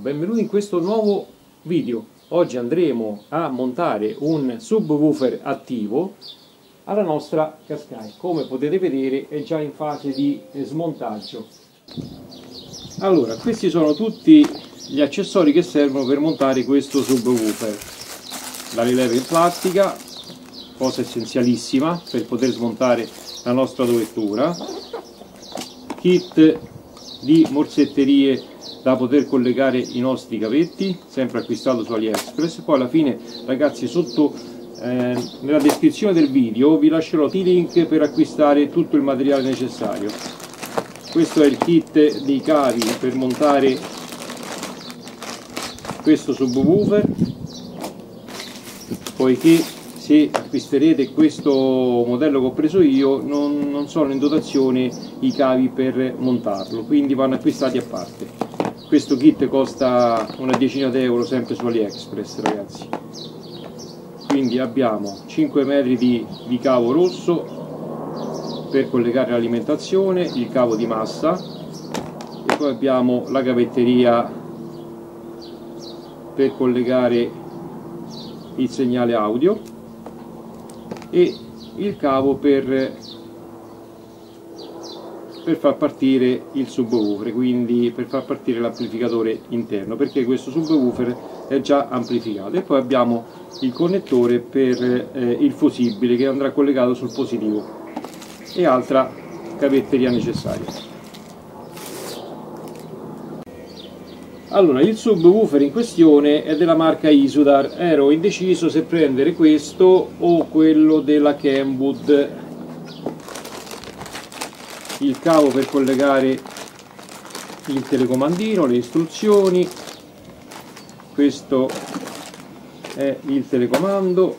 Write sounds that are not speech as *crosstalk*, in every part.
Benvenuti in questo nuovo video. Oggi andremo a montare un subwoofer attivo alla nostra Qashqai. Come potete vedere è già in fase di smontaggio. Allora, questi sono tutti gli accessori che servono per montare questo subwoofer. La rileva in plastica, cosa essenzialissima per poter smontare la nostra dovettura. Kit di morsetterie da poter collegare i nostri cavetti sempre acquistato su AliExpress. Poi alla fine ragazzi sotto eh, nella descrizione del video vi lascerò i link per acquistare tutto il materiale necessario. Questo è il kit dei cavi per montare questo subwoofer poiché se acquisterete questo modello che ho preso io non, non sono in dotazione i cavi per montarlo. Quindi vanno acquistati a parte questo kit costa una decina d'euro sempre su AliExpress ragazzi. Quindi abbiamo 5 metri di, di cavo rosso per collegare l'alimentazione il cavo di massa e poi abbiamo la cavetteria per collegare il segnale audio e il cavo per per far partire il subwoofer, quindi per far partire l'amplificatore interno, perché questo subwoofer è già amplificato. E poi abbiamo il connettore per eh, il fusibile che andrà collegato sul positivo e altra cavetteria necessaria. Allora, il subwoofer in questione è della marca Isudar, ero indeciso se prendere questo o quello della Kenwood il cavo per collegare il telecomandino, le istruzioni, questo è il telecomando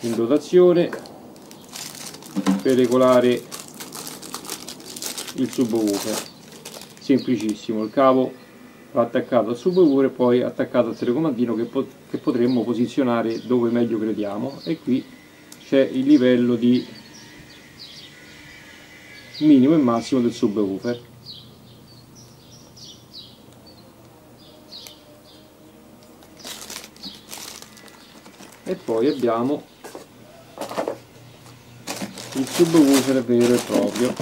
in dotazione per regolare il subwoofer. Semplicissimo il cavo va attaccato al subwoofer e poi attaccato al telecomandino che, pot che potremmo posizionare dove meglio crediamo. E qui c'è il livello di minimo e massimo del subwoofer. E poi abbiamo il subwoofer vero e proprio.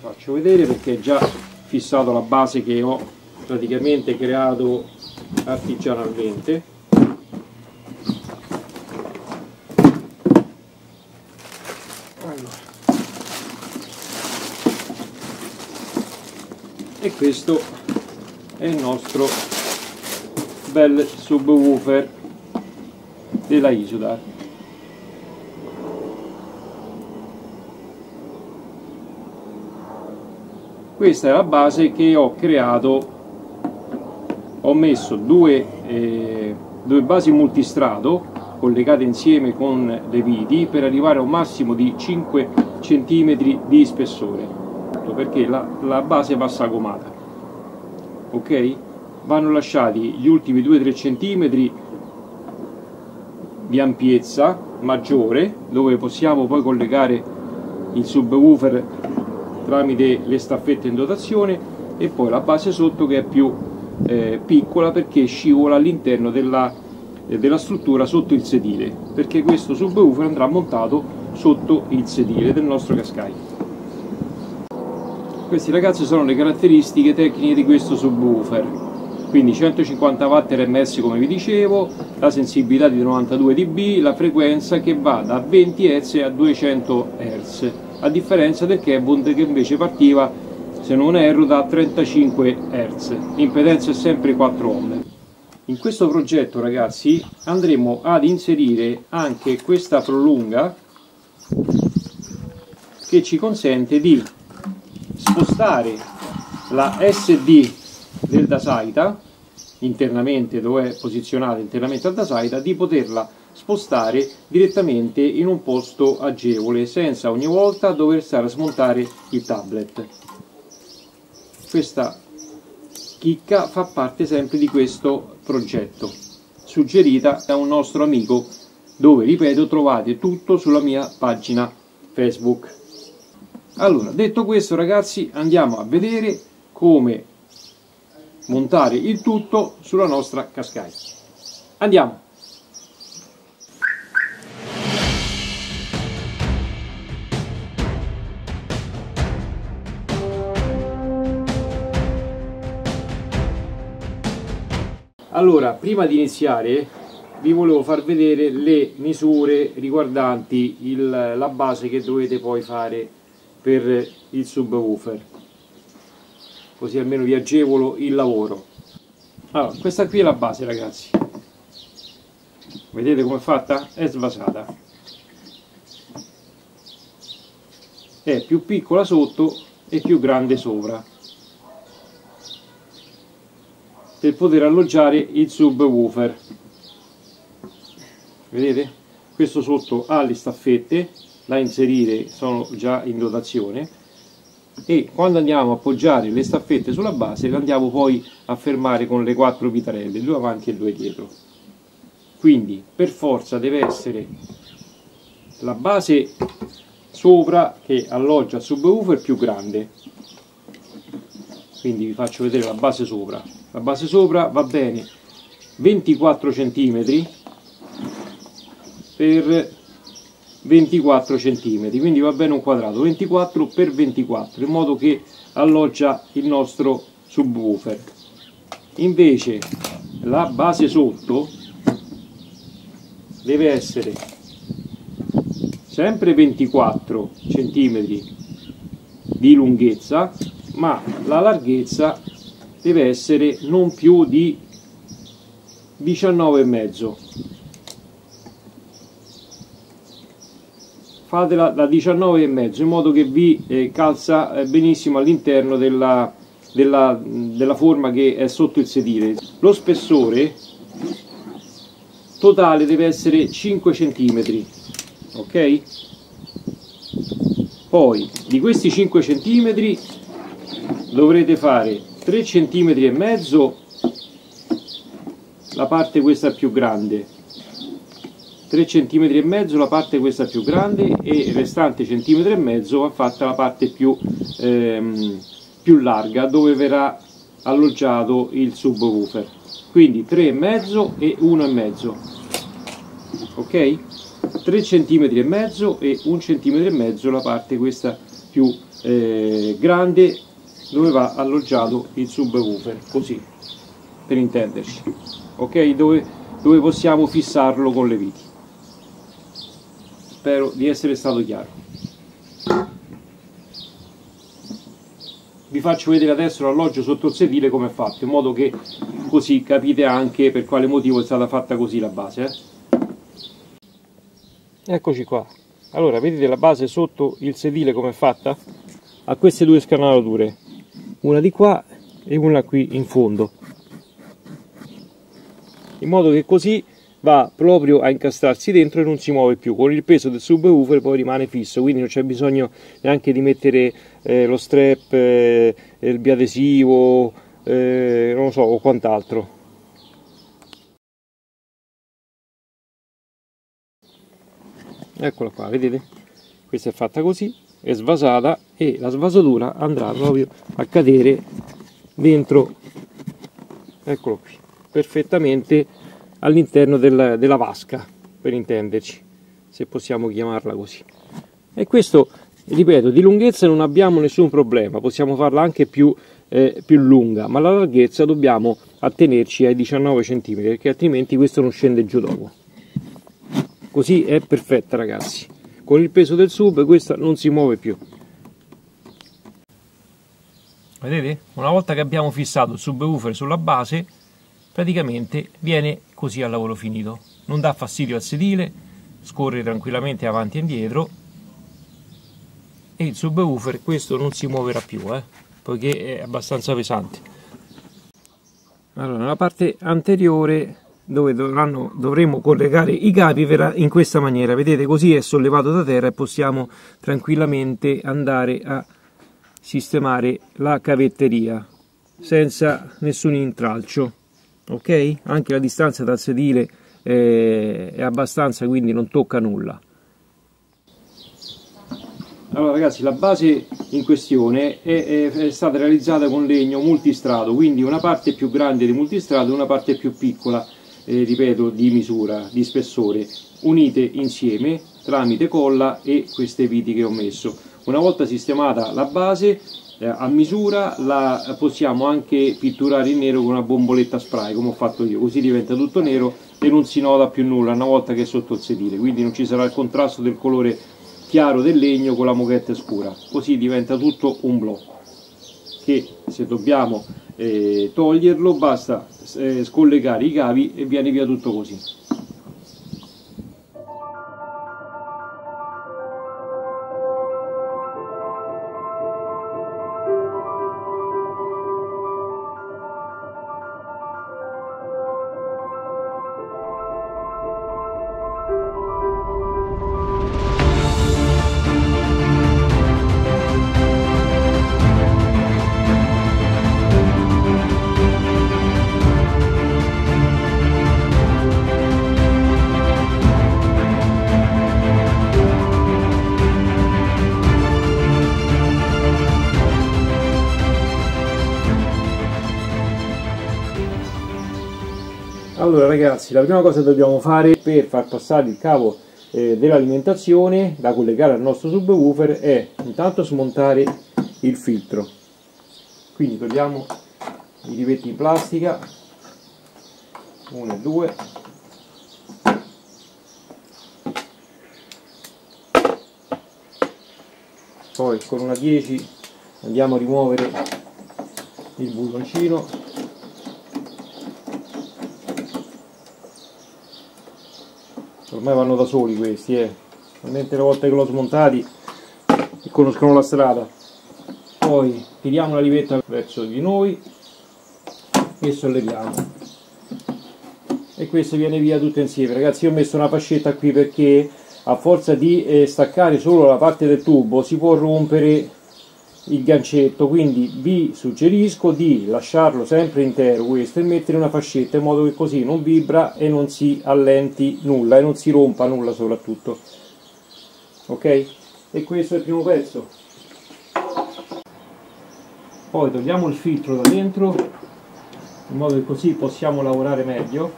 Faccio vedere perché è già fissato la base che ho praticamente creato artigianalmente questo è il nostro bel subwoofer della Isudar questa è la base che ho creato. Ho messo due, eh, due basi multistrato collegate insieme con le viti per arrivare a un massimo di 5 cm di spessore perché la, la base va sagomata ok? Vanno lasciati gli ultimi 2-3 cm di ampiezza maggiore dove possiamo poi collegare il subwoofer tramite le staffette in dotazione e poi la base sotto che è più eh, piccola perché scivola all'interno della, eh, della struttura sotto il sedile perché questo subwoofer andrà montato sotto il sedile del nostro Qashqai questi ragazzi sono le caratteristiche tecniche di questo subwoofer. Quindi 150 watt RMS come vi dicevo la sensibilità di 92 dB la frequenza che va da 20 Hz a 200 Hz. A differenza del Kenwood che invece partiva se non erro da 35 Hz. L'impedenza è sempre 4 ohm. In questo progetto ragazzi andremo ad inserire anche questa prolunga che ci consente di spostare la SD del Dasaita internamente dove è posizionata internamente al Dasaita di poterla spostare direttamente in un posto agevole senza ogni volta dover stare a smontare il tablet. Questa chicca fa parte sempre di questo progetto suggerita da un nostro amico dove ripeto trovate tutto sulla mia pagina Facebook allora detto questo ragazzi andiamo a vedere come montare il tutto sulla nostra cascai andiamo. Allora, prima di iniziare vi volevo far vedere le misure riguardanti il, la base che dovete poi fare per il subwoofer. Così almeno vi agevolo il lavoro. Allora, questa qui è la base ragazzi. Vedete come è fatta? è svasata. È più piccola sotto e più grande sopra. Per poter alloggiare il subwoofer. Vedete? Questo sotto ha le staffette da inserire sono già in dotazione e quando andiamo a appoggiare le staffette sulla base le andiamo poi a fermare con le quattro vitarelle due avanti e due dietro. Quindi per forza deve essere la base sopra che alloggia il subwoofer più grande. Quindi vi faccio vedere la base sopra. La base sopra va bene 24 cm per 24 cm quindi va bene un quadrato 24 per 24 in modo che alloggia il nostro subwoofer. Invece la base sotto deve essere sempre 24 cm di lunghezza ma la larghezza deve essere non più di 19,5 fatela da 19,5 in modo che vi eh, calza eh, benissimo all'interno della, della, della forma che è sotto il sedile. Lo spessore totale deve essere 5 cm ok? Poi di questi 5 cm dovrete fare 3 cm e mezzo la parte questa più grande 3 cm e mezzo la parte questa più grande e restante centimetro e mezzo va fatta la parte più, ehm, più larga dove verrà alloggiato il subwoofer quindi 3 e mezzo e 1 e mezzo ok 3 cm e mezzo e 1 cm e mezzo la parte questa più eh, grande dove va alloggiato il subwoofer, così, per intenderci, ok? Dove, dove possiamo fissarlo con le viti. Spero di essere stato chiaro. Vi faccio vedere adesso l'alloggio sotto il sedile come è fatto, in modo che così capite anche per quale motivo è stata fatta così la base. Eh? Eccoci qua. Allora, vedete la base sotto il sedile come è fatta? Ha queste due scanalature una di qua e una qui in fondo in modo che così va proprio a incastrarsi dentro e non si muove più. Con il peso del subwoofer poi rimane fisso quindi non c'è bisogno neanche di mettere eh, lo strap eh, il biadesivo eh, non so o quant'altro. Eccola qua vedete? Questa è fatta così è svasata e la svasatura andrà proprio a cadere dentro. Eccolo qui perfettamente all'interno del, della vasca per intenderci se possiamo chiamarla così. E questo ripeto di lunghezza non abbiamo nessun problema possiamo farla anche più, eh, più lunga ma la larghezza dobbiamo attenerci ai 19 cm perché altrimenti questo non scende giù dopo. Così è perfetta ragazzi. Con il peso del sub questa non si muove più. Vedete? Una volta che abbiamo fissato il subwoofer sulla base praticamente viene così al lavoro finito. Non dà fastidio al sedile scorre tranquillamente avanti e indietro. E il subwoofer questo non si muoverà più eh, poiché è abbastanza pesante. Allora nella parte anteriore dove dovranno, dovremo collegare i capi verrà in questa maniera. Vedete così è sollevato da terra e possiamo tranquillamente andare a sistemare la cavetteria senza nessun intralcio ok? Anche la distanza dal sedile è abbastanza quindi non tocca nulla. Allora ragazzi la base in questione è, è, è, stata realizzata con legno multistrato quindi una parte più grande di multistrato e una parte più piccola eh, ripeto di misura di spessore unite insieme tramite colla e queste viti che ho messo. Una volta sistemata la base eh, a misura la possiamo anche pitturare in nero con una bomboletta spray come ho fatto io. Così diventa tutto nero e non si nota più nulla una volta che è sotto il sedile. Quindi non ci sarà il contrasto del colore chiaro del legno con la moquette scura. Così diventa tutto un blocco che se dobbiamo eh, toglierlo basta eh, scollegare i cavi e viene via tutto così Allora ragazzi, la prima cosa che dobbiamo fare per far passare il cavo eh, dell'alimentazione da collegare al nostro subwoofer è intanto smontare il filtro. Quindi togliamo i rivetti in plastica, uno e due. Poi con una 10 andiamo a rimuovere il bulloncino ormai vanno da soli questi eh. Talmente le volte che l'ho smontati e conoscono la strada. Poi tiriamo la rivetta verso di noi e solleviamo. E questo viene via tutto insieme. Ragazzi io ho messo una fascetta qui perché a forza di eh, staccare solo la parte del tubo si può rompere il gancetto quindi vi suggerisco di lasciarlo sempre intero questo e mettere una fascetta in modo che così non vibra e non si allenti nulla e non si rompa nulla soprattutto. Ok? E questo è il primo pezzo. Poi togliamo il filtro da dentro in modo che così possiamo lavorare meglio.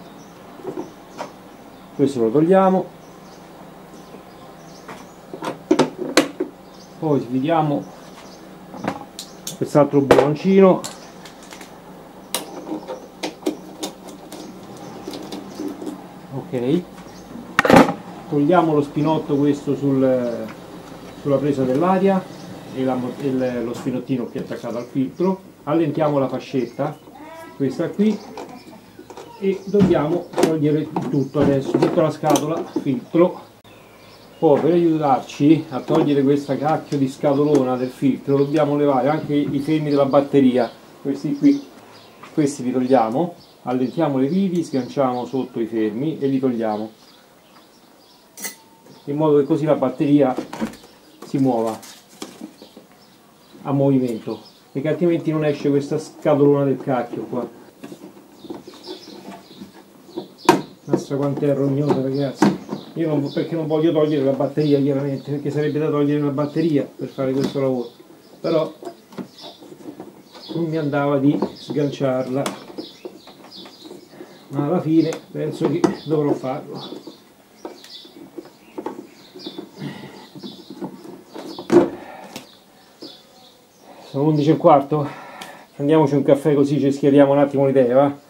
Questo lo togliamo. Poi svidiamo quest'altro buoncino ok. Togliamo lo spinotto questo sul, sulla presa dell'aria e, la, e lo spinottino che è attaccato al filtro. Allentiamo la fascetta questa qui e dobbiamo togliere tutto adesso tutta la scatola filtro poi per aiutarci a togliere questa cacchio di scatolona del filtro dobbiamo levare anche i fermi della batteria. Questi qui questi li togliamo allentiamo le viti sganciamo sotto i fermi e li togliamo. In modo che così la batteria si muova a movimento. Perché altrimenti non esce questa scatolona del cacchio qua. Massa quanto è rognosa ragazzi io non, perché non voglio togliere la batteria chiaramente perché sarebbe da togliere una batteria per fare questo lavoro. Però non mi andava di sganciarla. Ma alla fine penso che dovrò farlo. Sono 11 e quarto. Prendiamoci un caffè così ci schiariamo un attimo l'idea va?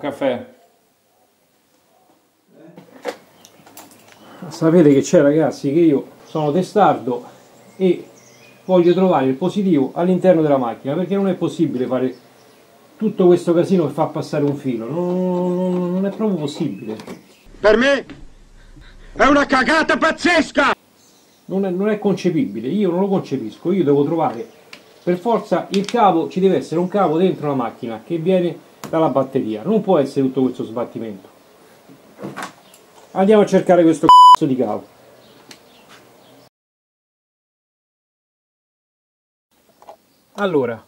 Caffè. Sapete che c'è ragazzi che io sono testardo e voglio trovare il positivo all'interno della macchina perché non è possibile fare tutto questo casino che fa passare un filo, non, non è proprio possibile. Per me è una cagata pazzesca! Non è, non è concepibile, io non lo concepisco, io devo trovare per forza il cavo, ci deve essere un cavo dentro la macchina che viene dalla batteria. Non può essere tutto questo sbattimento. Andiamo a cercare questo c***o di cavo. Allora,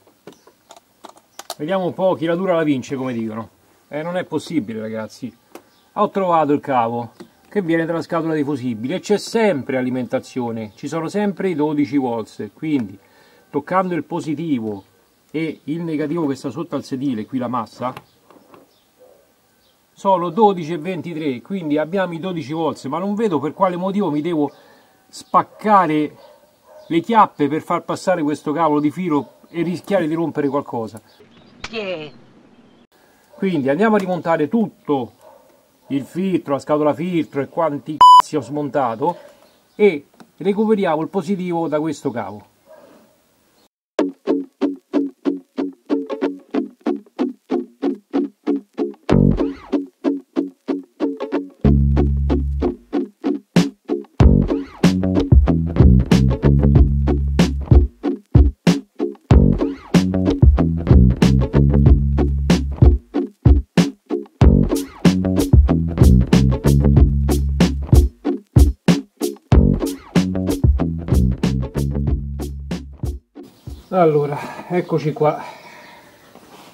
vediamo un po' chi la dura la vince, come dicono. Eh, non è possibile, ragazzi. ho trovato il cavo che viene dalla scatola dei fusibili e c'è sempre alimentazione, ci sono sempre i 12 volts, quindi toccando il positivo e il negativo che sta sotto al sedile, qui la massa, sono 12 e 23, quindi abbiamo i 12 volts, ma non vedo per quale motivo mi devo spaccare le chiappe per far passare questo cavolo di filo e rischiare di rompere qualcosa. Quindi andiamo a rimontare tutto il filtro, la scatola filtro e quanti c***i ho smontato e recuperiamo il positivo da questo cavo. Eccoci qua.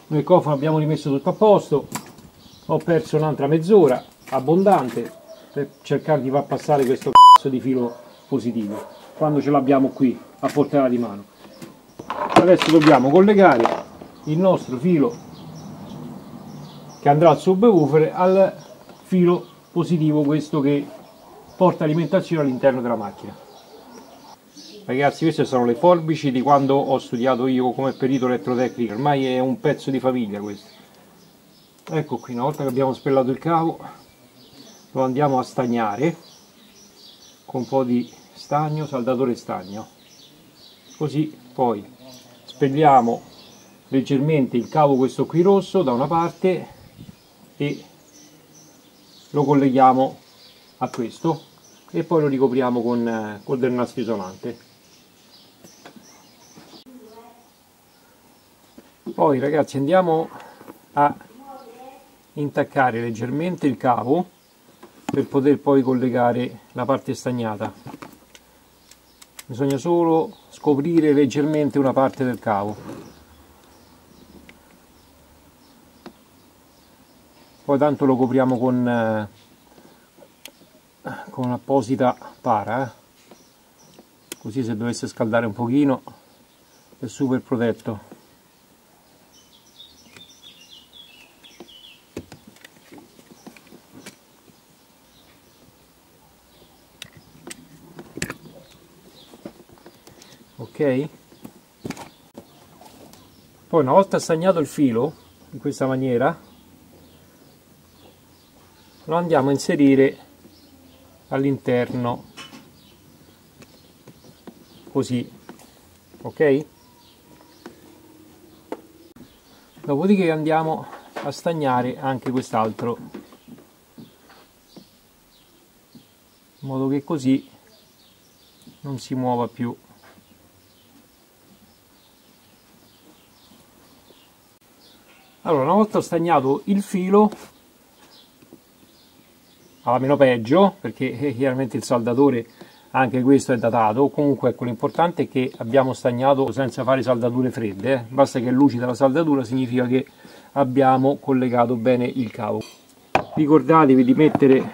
Nel cofano abbiamo rimesso tutto a posto. Ho perso un'altra mezz'ora abbondante per cercare di far passare questo cazzo di filo positivo quando ce l'abbiamo qui a portata di mano. Adesso dobbiamo collegare il nostro filo che andrà al subwoofer al filo positivo questo che porta alimentazione all'interno della macchina Ragazzi queste sono le forbici di quando ho studiato io come perito elettrotecnico, ormai è un pezzo di famiglia questo. Ecco qui, una volta che abbiamo spellato il cavo lo andiamo a stagnare con un po' di stagno, saldatore stagno. Così poi spelliamo leggermente il cavo questo qui rosso da una parte e lo colleghiamo a questo e poi lo ricopriamo con, eh, con del nastro isolante. Poi ragazzi andiamo a intaccare leggermente il cavo per poter poi collegare la parte stagnata. Bisogna solo scoprire leggermente una parte del cavo. Poi tanto lo copriamo con eh, con apposita para eh. così se dovesse scaldare un pochino è super protetto ok. Poi una volta stagnato il filo in questa maniera lo andiamo a inserire all'interno. Così. Ok? Dopodiché andiamo a stagnare anche quest'altro. In modo che così non si muova più allora una volta stagnato il filo alla meno peggio perché eh, chiaramente il saldatore anche questo è datato. Comunque ecco l'importante è che abbiamo stagnato senza fare saldature fredde eh. basta che è lucida la saldatura significa che abbiamo collegato bene il cavo. Ricordatevi di mettere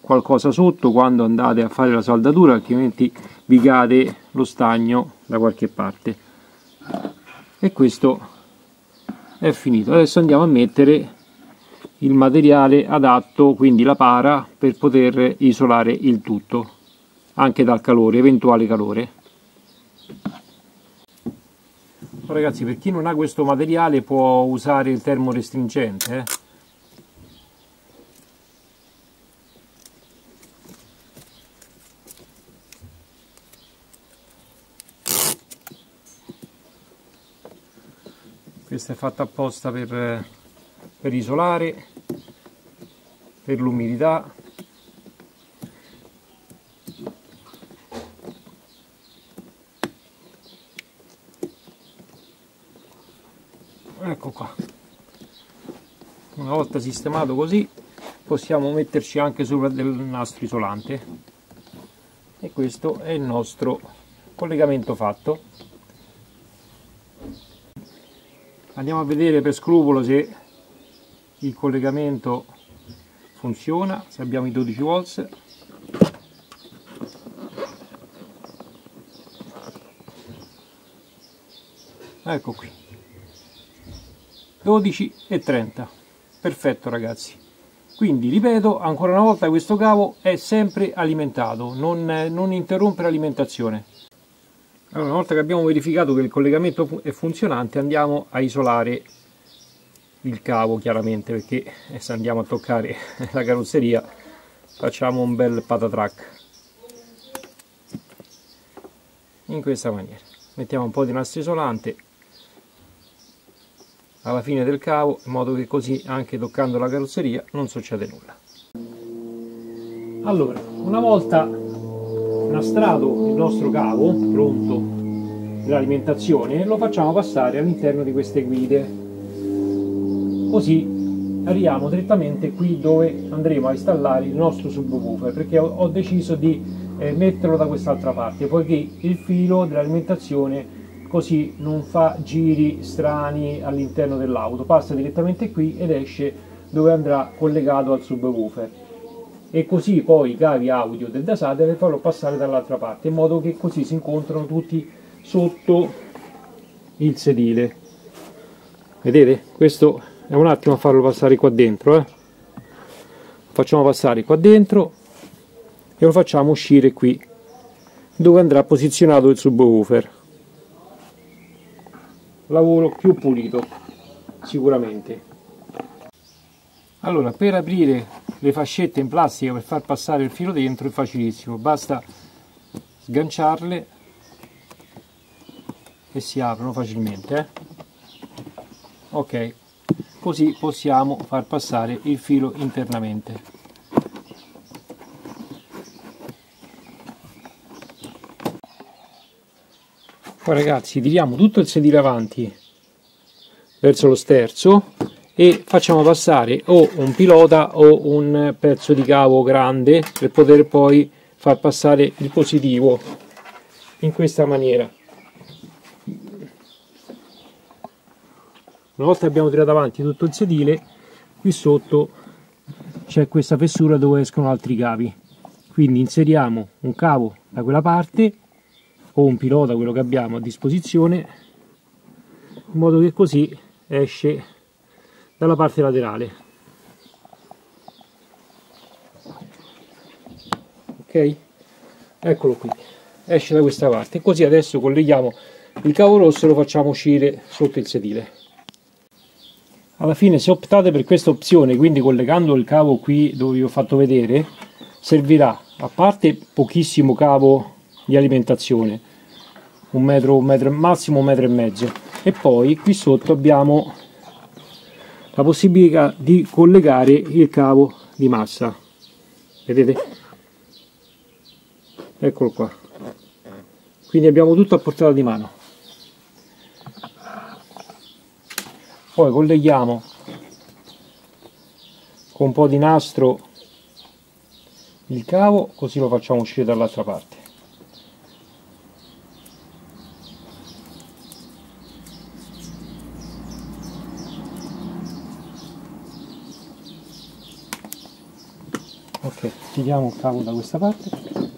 qualcosa sotto quando andate a fare la saldatura altrimenti vi cade lo stagno da qualche parte. E questo è finito adesso andiamo a mettere il materiale adatto quindi la para per poter isolare il tutto anche dal calore eventuale calore ragazzi per chi non ha questo materiale può usare il termorestringente eh? Questa è fatta apposta per, per isolare per l'umidità. Ecco qua. Una volta sistemato così possiamo metterci anche sopra del nastro isolante. E questo è il nostro collegamento fatto andiamo a vedere per scrupolo se il collegamento funziona se abbiamo i 12 volts. Ecco qui. 12 e 30 perfetto ragazzi. Quindi ripeto ancora una volta questo cavo è sempre alimentato non, non interrompe l'alimentazione allora, una volta che abbiamo verificato che il collegamento è funzionante andiamo a isolare il cavo chiaramente perché se andiamo a toccare *laughs* la carrozzeria facciamo un bel patatrack in questa maniera. Mettiamo un po' di nastro isolante alla fine del cavo in modo che così anche toccando la carrozzeria non succede nulla. Allora una volta nastrato il nostro cavo pronto dell'alimentazione lo facciamo passare all'interno di queste guide. Così arriviamo direttamente qui dove andremo a installare il nostro subwoofer perché ho, deciso di eh, metterlo da quest'altra parte poiché il filo dell'alimentazione così non fa giri strani all'interno dell'auto, passa direttamente qui ed esce dove andrà collegato al subwoofer e così poi i cavi audio del Dasade le farò passare dall'altra parte in modo che così si incontrano tutti sotto il sedile. Vedete? Questo è un attimo a farlo passare qua dentro eh. facciamo passare qua dentro e lo facciamo uscire qui dove andrà posizionato il subwoofer. Lavoro più pulito sicuramente allora per aprire le fascette in plastica per far passare il filo dentro è facilissimo. Basta sganciarle e si aprono facilmente eh? ok. Così possiamo far passare il filo internamente. Poi ragazzi tiriamo tutto il sedile avanti verso lo sterzo e facciamo passare o un pilota o un pezzo di cavo grande per poter poi far passare il positivo in questa maniera. Una volta abbiamo tirato avanti tutto il sedile, qui sotto c'è questa fessura dove escono altri cavi. Quindi inseriamo un cavo da quella parte o un pilota, quello che abbiamo a disposizione, in modo che così esce dalla parte laterale. Ok? Eccolo qui, esce da questa parte. Così adesso colleghiamo il cavo rosso e lo facciamo uscire sotto il sedile. Alla fine se optate per questa opzione, quindi collegando il cavo qui dove vi ho fatto vedere, servirà a parte pochissimo cavo di alimentazione, un metro, un metro, massimo un metro e mezzo. E poi qui sotto abbiamo la possibilità di collegare il cavo di massa. Vedete? Eccolo qua. Quindi abbiamo tutto a portata di mano. Poi colleghiamo con un po' di nastro il cavo, così lo facciamo uscire dall'altra parte. Tiriamo il cavo da questa parte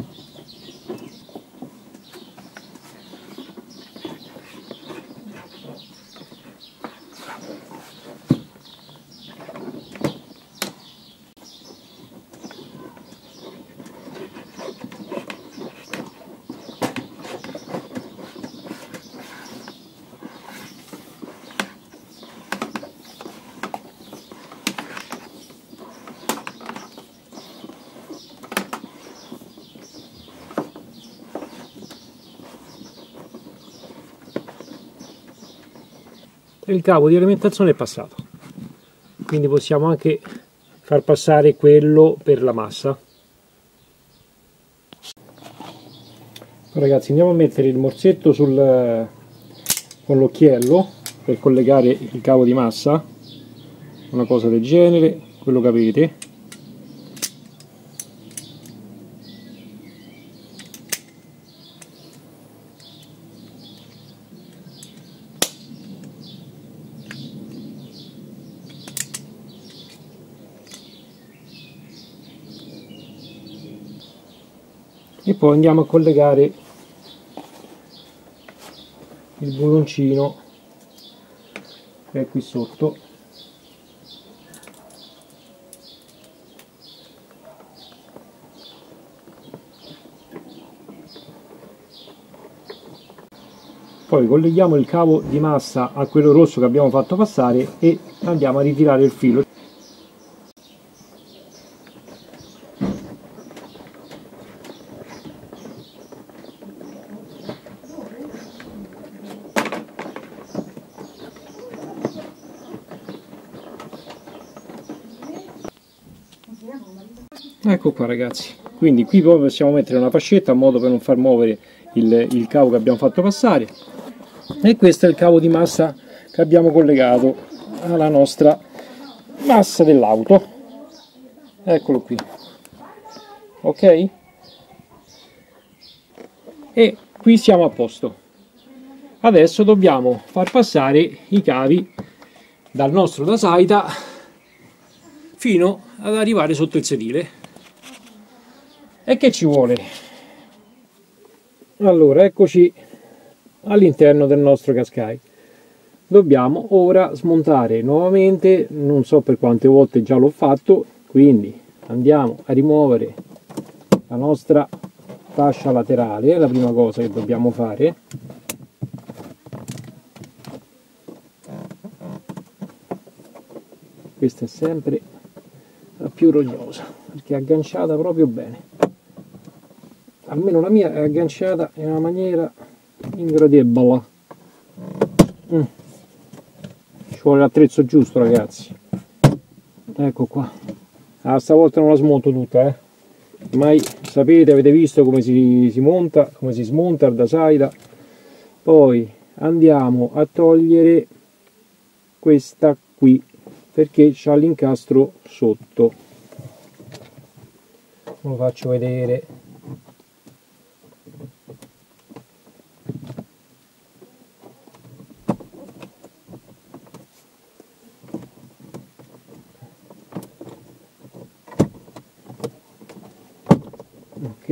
il cavo di alimentazione è passato. Quindi possiamo anche far passare quello per la massa. Ragazzi andiamo a mettere il morsetto sul, con l'occhiello per collegare il cavo di massa. Una cosa del genere quello che avete e poi andiamo a collegare il buloncino che è qui sotto. Poi colleghiamo il cavo di massa a quello rosso che abbiamo fatto passare e andiamo a ritirare il filo ecco qua ragazzi. Quindi qui poi possiamo mettere una fascetta in modo per non far muovere il, il cavo che abbiamo fatto passare. E questo è il cavo di massa che abbiamo collegato alla nostra massa dell'auto. Eccolo qui. Ok? E qui siamo a posto. Adesso dobbiamo far passare i cavi dal nostro Dasaita fino ad arrivare sotto il sedile e che ci vuole? Allora eccoci all'interno del nostro cascai. Dobbiamo ora smontare nuovamente non so per quante volte già l'ho fatto quindi andiamo a rimuovere la nostra fascia laterale è la prima cosa che dobbiamo fare. Questa è sempre la più rognosa perché è agganciata proprio bene almeno la mia è agganciata in una maniera ingradevole mm. ci vuole l'attrezzo giusto ragazzi. Ecco qua. Ah, stavolta non la smonto tutta eh. Mai sapete avete visto come si, si monta come si smonta da saida? Poi andiamo a togliere questa qui perché c'ha l'incastro sotto. Lo faccio vedere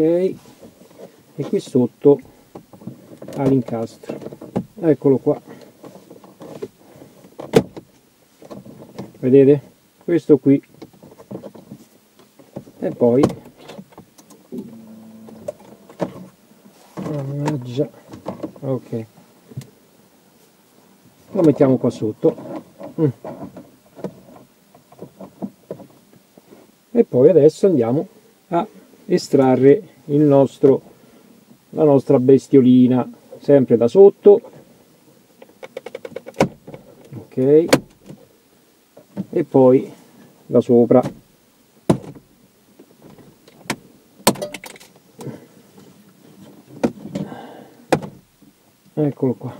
e qui sotto ha l'incastro. Eccolo qua. Vedete? Questo qui. E poi mannaggia ok. Lo mettiamo qua sotto. Mm. e poi adesso andiamo a estrarre nostro, la nostra bestiolina sempre da sotto. Ok. E poi da sopra. Eccolo qua.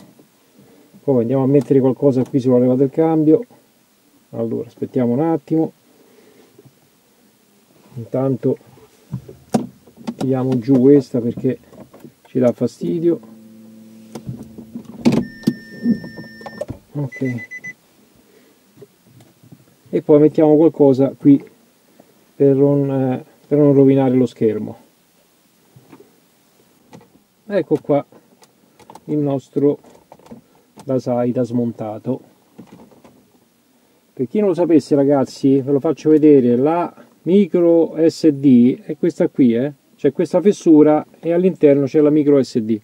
Poi andiamo a mettere qualcosa qui sulla leva del cambio. Allora aspettiamo un attimo. Intanto tiriamo giù questa perché ci dà fastidio. Ok. E poi mettiamo qualcosa qui per non, eh, per non rovinare lo schermo. Ecco qua il nostro Dasaida smontato. Per chi non lo sapesse ragazzi ve lo faccio vedere. La micro SD è questa qui eh c'è questa fessura e all'interno c'è la micro SD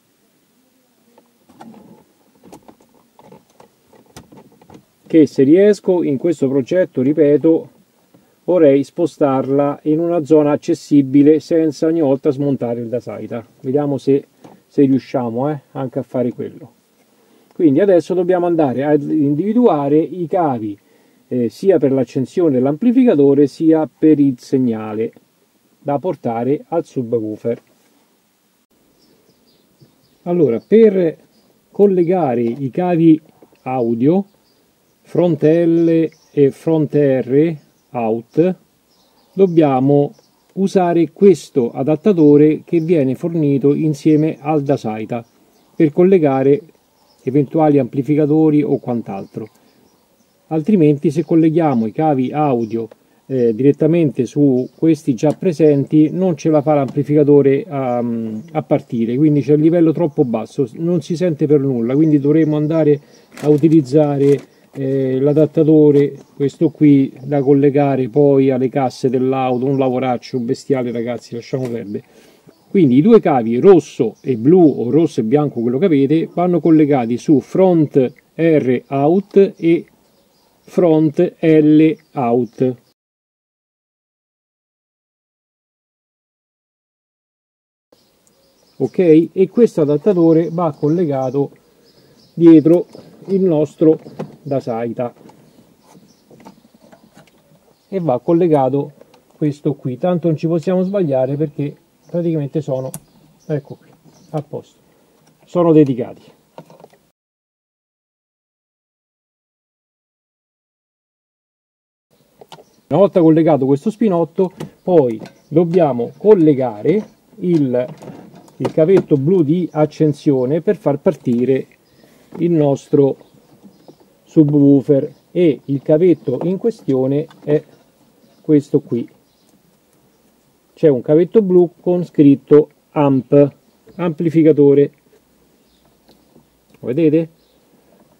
che se riesco in questo progetto ripeto vorrei spostarla in una zona accessibile senza ogni volta smontare il Dasaita vediamo se, se riusciamo eh, anche a fare quello. Quindi adesso dobbiamo andare ad individuare i cavi eh, sia per l'accensione dell'amplificatore sia per il segnale da portare al subwoofer. Allora, per collegare i cavi audio front L e front R out dobbiamo usare questo adattatore che viene fornito insieme al Dasaita per collegare eventuali amplificatori o quant'altro altrimenti se colleghiamo i cavi audio eh, direttamente su questi già presenti non ce la fa l'amplificatore a, a partire. Quindi c'è il livello troppo basso non si sente per nulla. Quindi dovremo andare a utilizzare eh, l'adattatore questo qui da collegare poi alle casse dell'auto un lavoraccio bestiale ragazzi lasciamo perdere. Quindi i due cavi rosso e blu o rosso e bianco quello che avete vanno collegati su front R out e front L out ok? E questo adattatore va collegato dietro il nostro Dasaita. E va collegato questo qui. Tanto non ci possiamo sbagliare perché praticamente sono ecco qui a posto. Sono dedicati. Una volta collegato questo spinotto poi dobbiamo collegare il il cavetto blu di accensione per far partire il nostro subwoofer. E il cavetto in questione è questo qui. C'è un cavetto blu con scritto amp amplificatore. Vedete?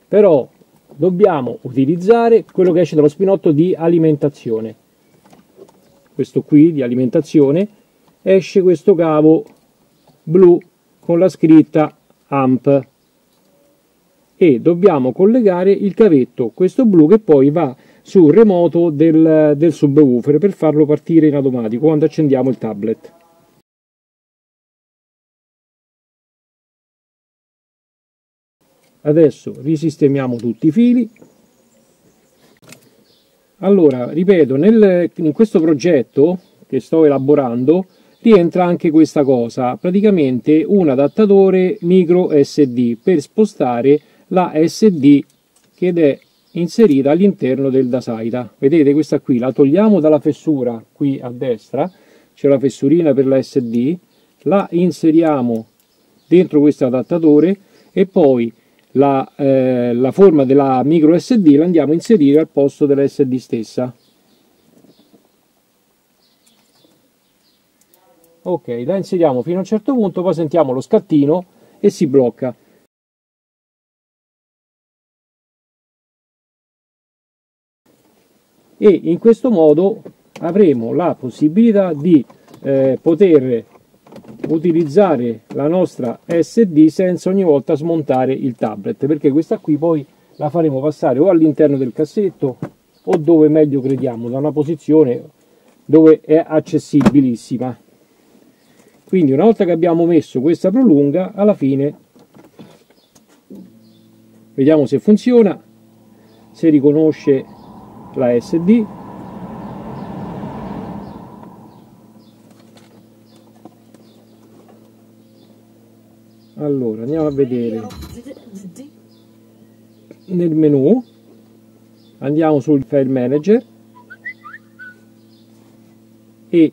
Però dobbiamo utilizzare quello che esce dallo spinotto di alimentazione. Questo qui di alimentazione esce questo cavo blu con la scritta AMP e dobbiamo collegare il cavetto, questo blu che poi va sul remoto del, del subwoofer per farlo partire in automatico quando accendiamo il tablet. Adesso risistemiamo tutti i fili. Allora, ripeto, nel, in questo progetto che sto elaborando rientra anche questa cosa, praticamente un adattatore micro SD per spostare la SD che è inserita all'interno del Dasaita. Vedete questa qui, la togliamo dalla fessura qui a destra, c'è la fessurina per la SD, la inseriamo dentro questo adattatore e poi la, eh, la forma della micro SD la andiamo a inserire al posto della SD stessa. Ok la inseriamo fino a un certo punto poi sentiamo lo scattino e si blocca. E in questo modo avremo la possibilità di eh, poter utilizzare la nostra SD senza ogni volta smontare il tablet perché questa qui poi la faremo passare o all'interno del cassetto o dove meglio crediamo da una posizione dove è accessibilissima quindi una volta che abbiamo messo questa prolunga alla fine vediamo se funziona se riconosce la SD allora andiamo a vedere. Nel menu andiamo sul file manager e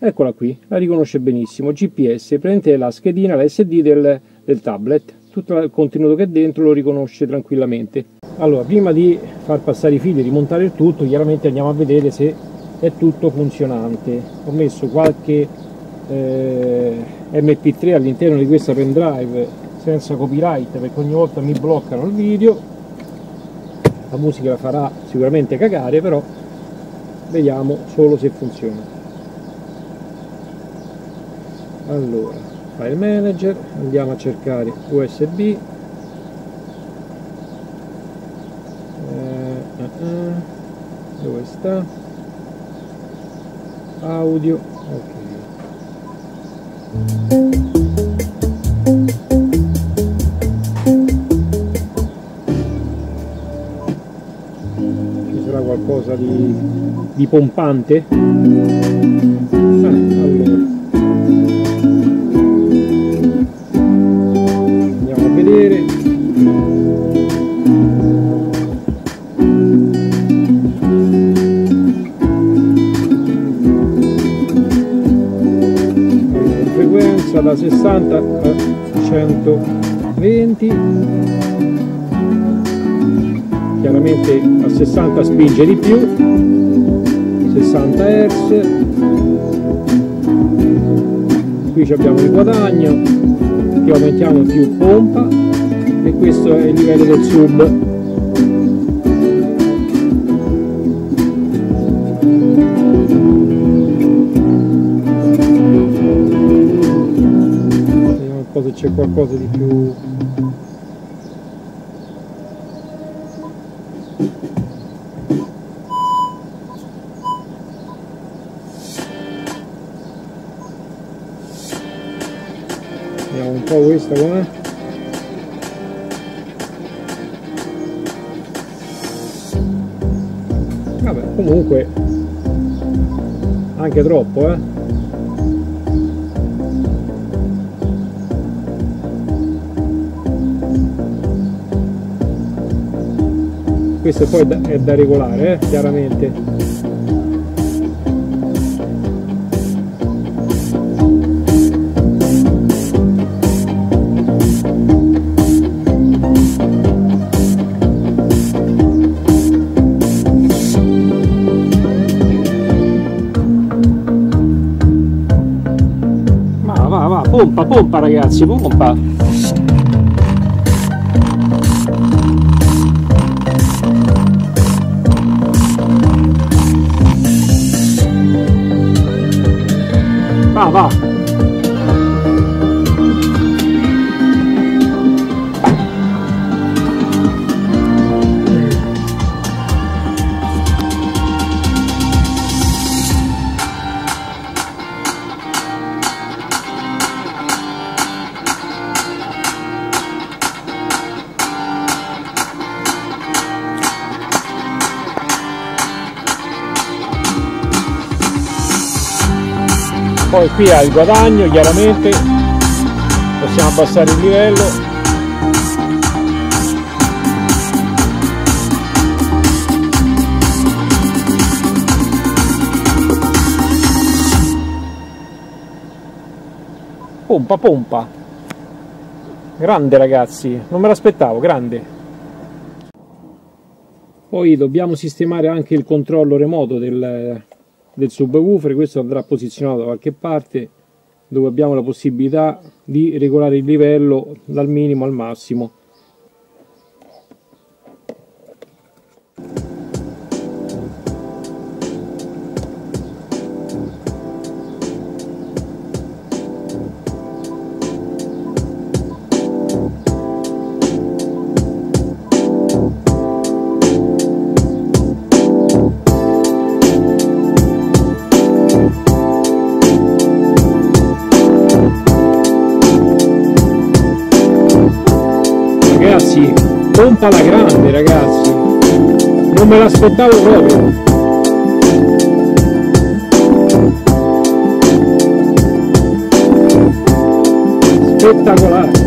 eccola qui la riconosce benissimo. Gps prende la schedina la sd del, del tablet. Tutto il contenuto che è dentro lo riconosce tranquillamente. Allora prima di far passare i fili e rimontare il tutto chiaramente andiamo a vedere se è tutto funzionante. Ho messo qualche eh, mp3 all'interno di questa pendrive senza copyright perché ogni volta mi bloccano il video. La musica la farà sicuramente cagare però vediamo solo se funziona allora file manager andiamo a cercare usb eh, uh, uh, dove sta? Audio ok. Qualcosa di, di pompante da 60 a 120 chiaramente a 60 spinge di più 60 Hz qui abbiamo il guadagno più aumentiamo più pompa e questo è il livello del sub qualcosa di più. Vediamo un po' questa com'è vabbè comunque anche troppo eh questo poi è da, regolare eh, chiaramente pompa, pompa ragazzi, pompa. Va, va. poi qui ha il guadagno chiaramente. Possiamo abbassare il livello. Pompa pompa. Grande ragazzi. Non me l'aspettavo grande. Poi dobbiamo sistemare anche il controllo remoto del, del subwoofer questo andrà posizionato da qualche parte dove abbiamo la possibilità di regolare il livello dal minimo al massimo 80 alla grande ragazzi. Non me l'aspettavo proprio. Spettacolare.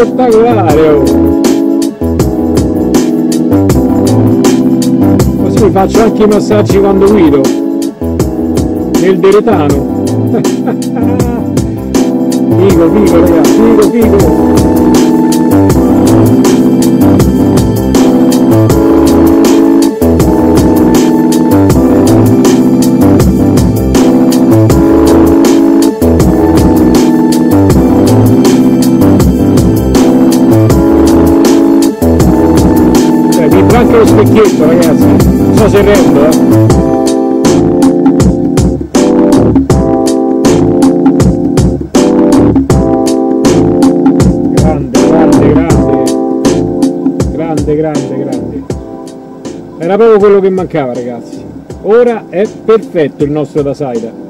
Spettacolare oh. così mi faccio anche i massaggi quando guido. Nel deretano. *laughs* Figo figo ragazzi figo figo lo specchietto ragazzi. Non so se rendo eh. grande grande grande. Era proprio quello che mancava ragazzi. Ora è perfetto il nostro Dasaida allora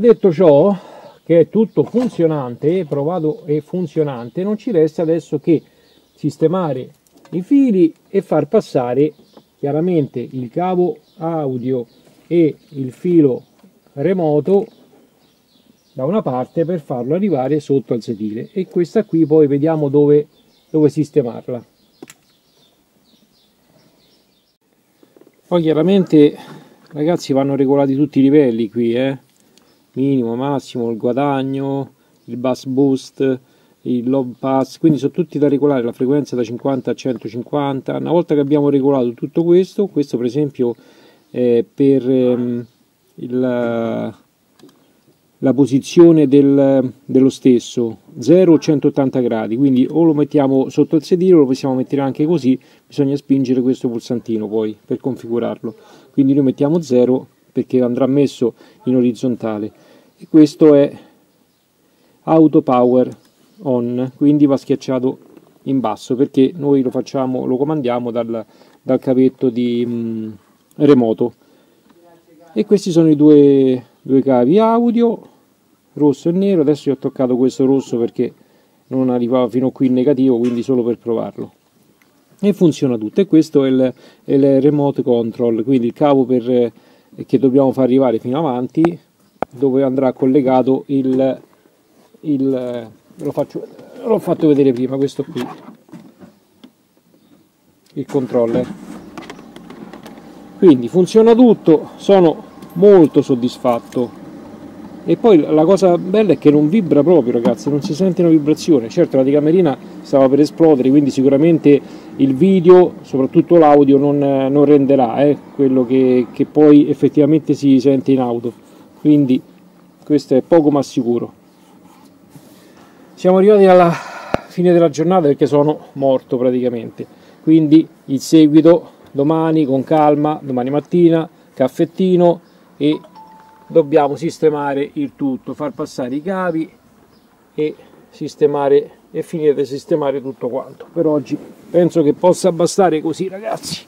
detto ciò che è tutto funzionante provato e funzionante non ci resta adesso che sistemare i fili e far passare chiaramente il cavo audio e il filo remoto da una parte per farlo arrivare sotto al sedile. E questa qui poi vediamo dove, dove sistemarla. Poi chiaramente ragazzi vanno regolati tutti i livelli qui eh minimo massimo il guadagno il bus boost il low pass quindi sono tutti da regolare la frequenza da 50 a 150 una volta che abbiamo regolato tutto questo questo per esempio è per ehm, il, la posizione del, dello stesso 0 o 180 gradi quindi o lo mettiamo sotto il sedile o lo possiamo mettere anche così bisogna spingere questo pulsantino poi per configurarlo. Quindi noi mettiamo 0 perché andrà messo in orizzontale. E questo è auto power on quindi va schiacciato in basso perché noi lo facciamo lo comandiamo dal, dal cavetto di mh, mm, remoto. E questi sono i due, due cavi audio rosso e nero. Adesso io ho toccato questo rosso perché non arrivava fino qui in negativo quindi solo per provarlo. E funziona tutto. E questo è il, è il remote control quindi il cavo per, che dobbiamo far arrivare fino avanti dove andrà collegato il, il lo faccio l'ho fatto vedere prima questo qui. Il controller. Quindi funziona tutto sono molto soddisfatto e poi la cosa bella è che non vibra proprio ragazzi non si sente una vibrazione. Certo la decamerina stava per esplodere quindi sicuramente il video soprattutto l'audio non, non, renderà eh, quello che, che poi effettivamente si sente in auto. Quindi questo è poco ma sicuro. Siamo arrivati alla fine della giornata perché sono morto praticamente. Quindi il seguito domani con calma domani mattina caffettino e dobbiamo sistemare il tutto, far passare i cavi e sistemare e finire di sistemare tutto quanto. Per oggi penso che possa bastare così ragazzi.